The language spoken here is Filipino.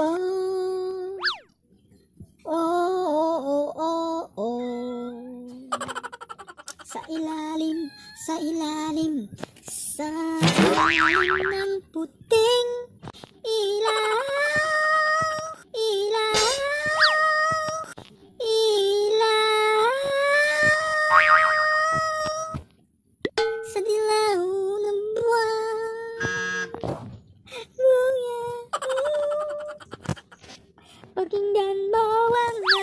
Oh, oh, oh, oh, oh. Sa ilalim, sa ilalim, sa ilalim ng puting Looking down low and low.